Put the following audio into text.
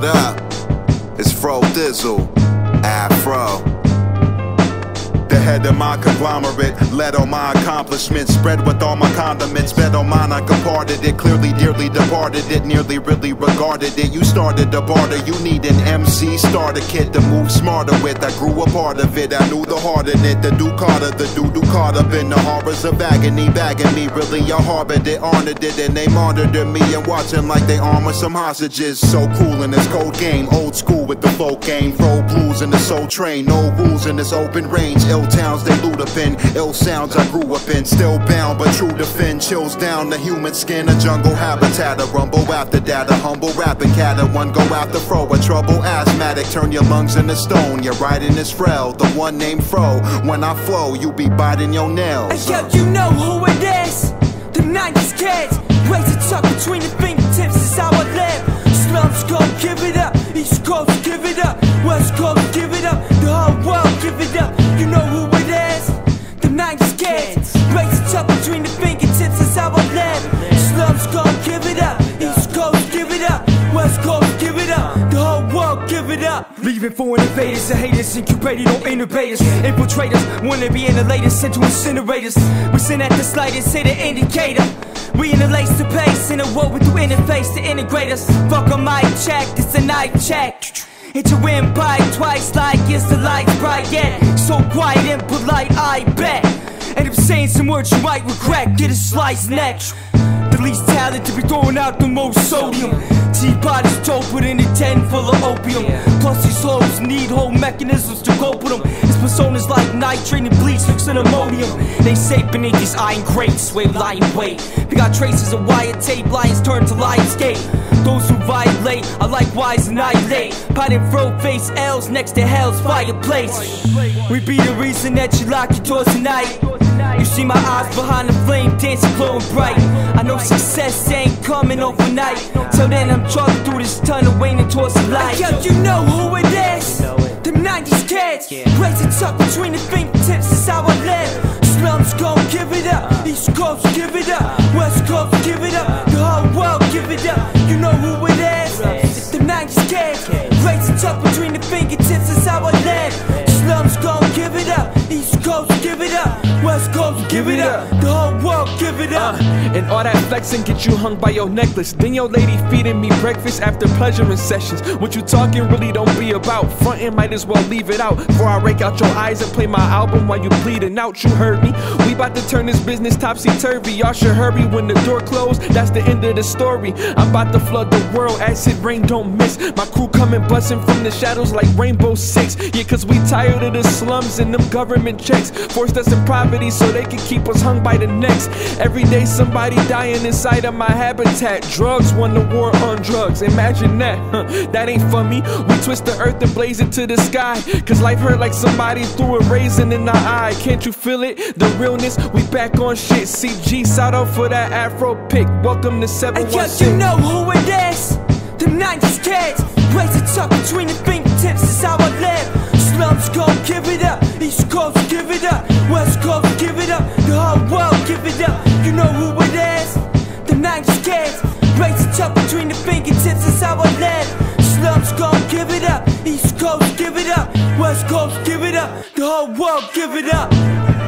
What up? It's Fro Thizzle, Afro. The head of my conglomerate, led on my accomplishments, spread with all my condiments, bet on mine, I comparted it, clearly dearly departed it, nearly really regarded it. You started to barter, you need an MC starter kit to move smarter with. I grew a part of it, I knew the heart in it, the Ducata, the doo caught up in the horrors of agony, bagging me. Really, I harbored it, honored it, and they monitored me. And watching like they armor some hostages. So cool in this cold game, old school with the folk game, roll blues in the soul train, no rules in this open range. Ill towns they loot up in, ill sounds I grew up in, still bound but true to fin. Chills down the human skin, a jungle habitat, a rumble after that, a humble rapping cat, a one go after fro, a trouble asthmatic, turn your lungs into stone. You're riding this frail, the one named Fro. When I flow, you be biting your nails. Yo, you know who it is. It up. Leaving for invaders and haters, incubated on innovators, infiltrators. Wanna be in the latest, sent to incinerators. We send at the slightest, hit an indicator. We in the pace, in a world with through interface to integrate us. Fuck a mic check, it's a knife check. Hit your windpipe twice, like it's the lights bright yet. So quiet and polite, I bet. Some words you might regret. Get a sliced neck. The least talent to be throwing out the most sodium. T-body's dope, in a 10 full of opium. Plus these hoes need whole mechanisms to cope with them. His personas like nitrate and bleach, mixed in ammonium. They say beneath these iron grates, way lying weight We got traces of wire tape, lions turn to lionscape. Those who violate are likewise annihilate. Pot and fro face L's next to hell's fireplace. We be the reason that you lock your doors tonight. You see my eyes behind the flame, dancing glowing bright. I know success ain't coming overnight. Till then, I'm trucking through this tunnel, waiting towards the light. Yo, you know who it is. Them 90s kids. Raise it tuck between the fingertips is how I live. Slums go give it up. East Coast give it up. West Coast Coast give it up. Give it up. Uh, and all that flexing get you hung by your necklace. Then your lady feeding me breakfast after pleasuring sessions. What you talking really don't be about. Frontin' might as well leave it out. Before I rake out your eyes and play my album while you bleeding out. You heard me. We about to turn this business topsy turvy. Y'all should hurry when the door closed. That's the end of the story. I'm about to flood the world. Acid rain don't miss. My crew coming busting from the shadows like Rainbow Six. Yeah, cause we tired of the slums and them government checks. Forced us in poverty so they can keep us hung by the necks. Every day somebody dying inside of my habitat. Drugs won the war on drugs. Imagine that. Huh, that ain't for me. We twist the earth and blaze it to the sky. Cause life hurt like somebody threw a raisin in the eye. Can't you feel it? The realness, we back on shit. CG, shout out for that Afro pick. Welcome to Yo, 716. you know who it is. The 90s kids. Raise it tuck between the fingertips is how I live. Slums go give it up. East Coast give it up. West Coast give it up. The whole world give it up. You know who it is. Them 90s kids. Raise it tuck between the fingertips is how I live. Slums go give it up. East Coast give it up. West Coast give it up. The whole world give it up.